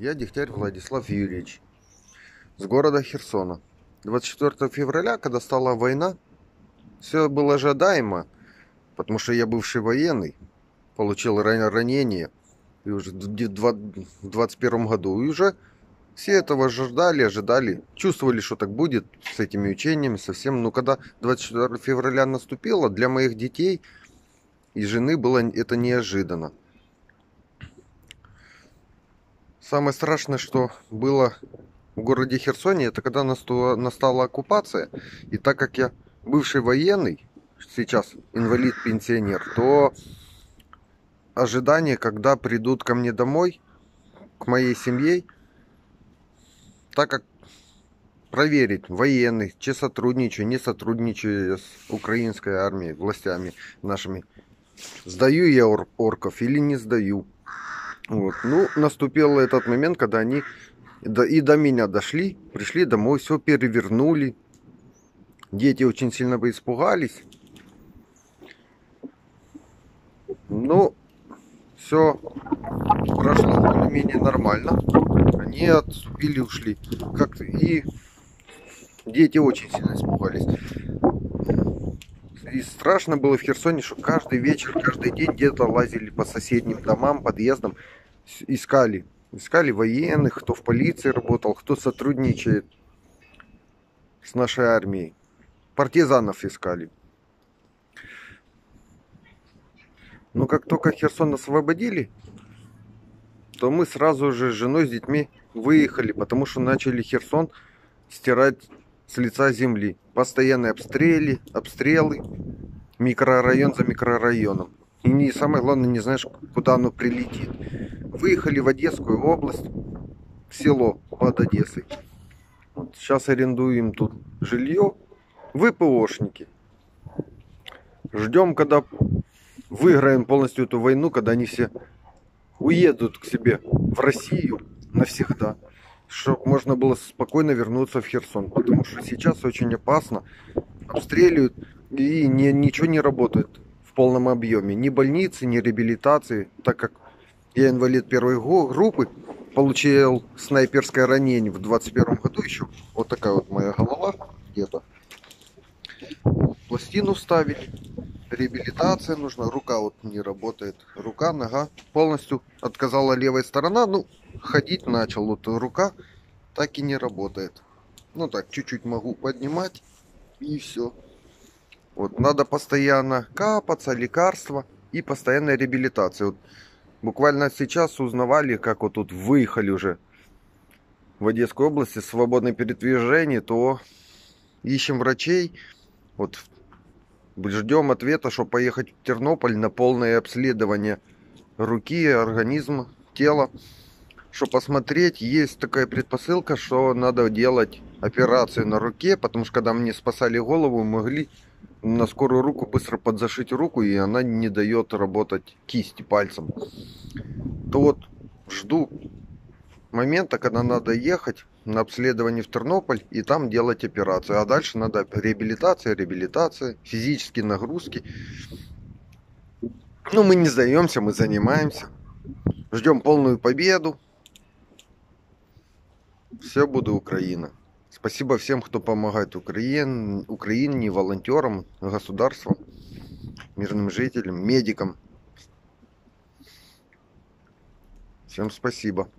Я Дегтярь Владислав Юрьевич с города Херсона. 24 февраля, когда стала война, все было ожидаемо, потому что я бывший военный, получил ранение и уже в 21 году, и уже все этого ждали, ожидали, чувствовали, что так будет с этими учениями, совсем. Но когда 24 февраля наступило, для моих детей и жены было это неожиданно. Самое страшное, что было в городе Херсоне, это когда настала оккупация. И так как я бывший военный, сейчас инвалид-пенсионер, то ожидание, когда придут ко мне домой, к моей семье, так как проверить военных, че сотрудничаю, не сотрудничаю с украинской армией, властями нашими, сдаю я ор орков или не сдаю. Вот. Ну, наступил этот момент, когда они и до меня дошли, пришли домой, все перевернули. Дети очень сильно бы испугались. Ну, все прошло более-менее нормально. Они отступили, ушли. Как и дети очень сильно испугались. И страшно было в Херсоне, что каждый вечер, каждый день где-то лазили по соседним домам, подъездам искали. Искали военных, кто в полиции работал, кто сотрудничает с нашей армией. Партизанов искали. Но как только Херсон освободили, то мы сразу же с женой, с детьми выехали, потому что начали Херсон стирать с лица земли. Постоянные обстрелы, обстрелы, микрорайон за микрорайоном. И не, самое главное, не знаешь, куда оно прилетит. Выехали в Одесскую область, в село под Одессой. Вот сейчас арендуем тут жилье. ВПОшники. Ждем, когда выиграем полностью эту войну, когда они все уедут к себе в Россию навсегда. Чтобы можно было спокойно вернуться в Херсон. Потому что сейчас очень опасно. Обстреливают и не, ничего не работает в полном объеме. Ни больницы, ни реабилитации, так как я инвалид первой группы, получил снайперское ранение в 21 году еще. Вот такая вот моя голова где-то. Пластину ставили. Реабилитация нужна. Рука вот не работает. Рука, нога. Полностью отказала левая сторона. Ну, ходить начал. Вот рука так и не работает. Ну так, чуть-чуть могу поднимать. И все. Вот, надо постоянно капаться, лекарства и постоянная реабилитация. Вот, буквально сейчас узнавали, как вот тут выехали уже в Одесской области, свободное передвижение, то ищем врачей. Вот ждем ответа, чтобы поехать в Тернополь на полное обследование руки, организма, тела. Чтобы посмотреть, есть такая предпосылка, что надо делать операцию на руке, потому что когда мне спасали голову, могли на скорую руку быстро подзашить руку, и она не дает работать кисти пальцем. То вот жду момента, когда надо ехать на обследование в Тернополь и там делать операцию. А дальше надо реабилитация, реабилитация, физические нагрузки. Ну, мы не сдаемся, мы занимаемся. Ждем полную победу. Все буду Украина. Спасибо всем, кто помогает Украине, Украине, волонтерам, государству, мирным жителям, медикам. Всем спасибо.